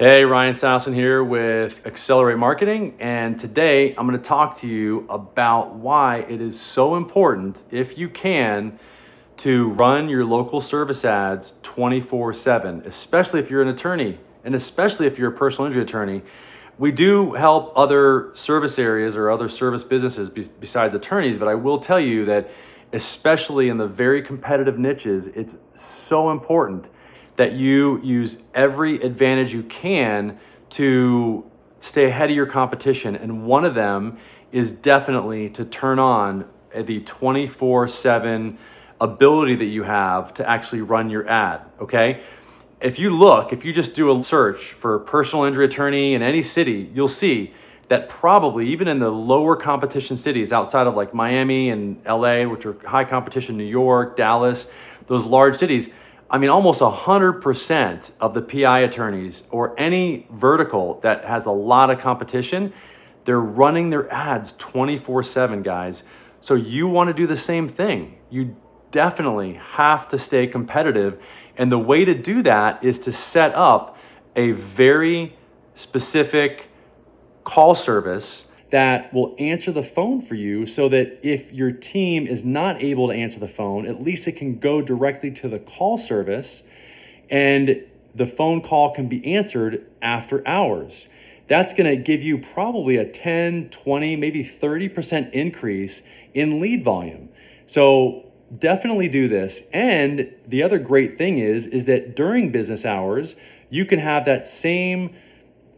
Hey, Ryan Steinolfson here with Accelerate Marketing, and today I'm going to talk to you about why it is so important, if you can, to run your local service ads 24 7, especially if you're an attorney and especially if you're a personal injury attorney. We do help other service areas or other service businesses besides attorneys, but I will tell you that, especially in the very competitive niches, it's so important that you use every advantage you can to stay ahead of your competition. And one of them is definitely to turn on the 24 7 ability that you have to actually run your ad, okay? If you look, if you just do a search for personal injury attorney in any city, you'll see that probably even in the lower competition cities outside of like Miami and LA, which are high competition, New York, Dallas, those large cities, I mean, almost 100% of the PI attorneys or any vertical that has a lot of competition, they're running their ads 24 7, guys. So you want to do the same thing. You definitely have to stay competitive. And the way to do that is to set up a very specific call service that will answer the phone for you so that if your team is not able to answer the phone, at least it can go directly to the call service and the phone call can be answered after hours. That's going to give you probably a 10, 20, maybe 30% increase in lead volume. So definitely do this. And the other great thing is is that during business hours, you can have that same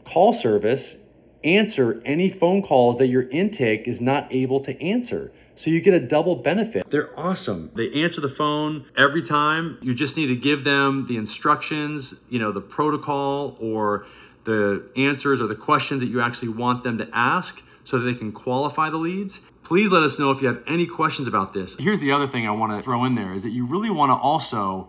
call service answer any phone calls that your intake is not able to answer. So you get a double benefit. They're awesome. They answer the phone every time. You just need to give them the instructions, you know, the protocol or the answers or the questions that you actually want them to ask so that they can qualify the leads. Please let us know if you have any questions about this. Here's the other thing I want to throw in there is that you really want to also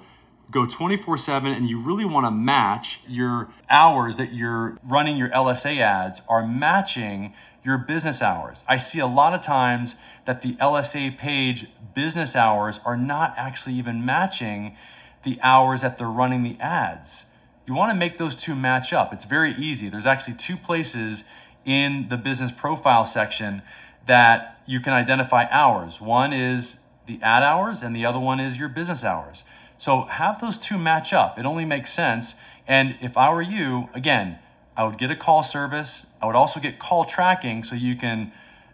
go 24 7 and you really want to match your hours that you're running your LSA ads are matching your business hours. I see a lot of times that the LSA page business hours are not actually even matching the hours that they're running the ads. You want to make those two match up. It's very easy. There's actually two places in the business profile section that you can identify hours. One is the ad hours and the other one is your business hours. So have those two match up. It only makes sense. And if I were you, again, I would get a call service. I would also get call tracking so you can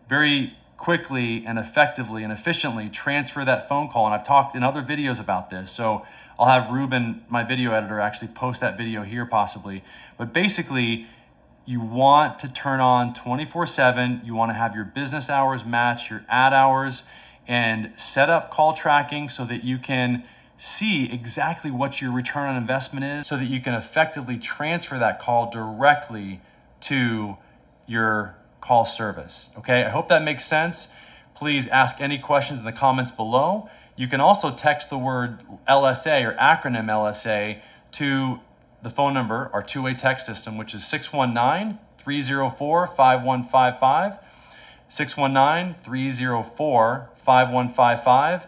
very quickly and effectively and efficiently transfer that phone call. And I've talked in other videos about this. So I'll have Ruben, my video editor, actually post that video here possibly. But basically, you want to turn on 24 7. You want to have your business hours match your ad hours and set up call tracking so that you can see exactly what your return on investment is so that you can effectively transfer that call directly to your call service. Okay, I hope that makes sense. Please ask any questions in the comments below. You can also text the word LSA or acronym LSA to the phone number, our two way text system, which is 619 304 5155. 619 304 5155.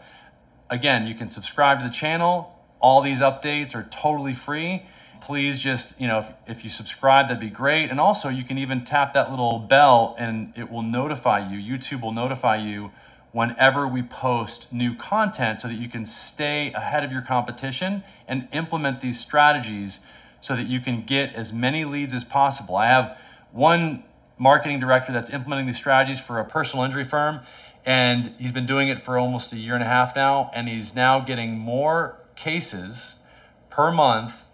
Again, you can subscribe to the channel. All these updates are totally free. Please just, you know, if, if you subscribe, that'd be great. And also, you can even tap that little bell and it will notify you. YouTube will notify you whenever we post new content so that you can stay ahead of your competition and implement these strategies so that you can get as many leads as possible. I have one marketing director that's implementing these strategies for a personal injury firm and he's been doing it for almost a year and a half now, and he's now getting more cases per month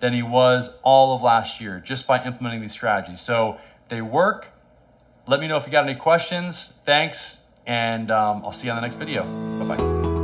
than he was all of last year just by implementing these strategies. So they work. Let me know if you got any questions. Thanks, and um, I'll see you on the next video. Bye bye.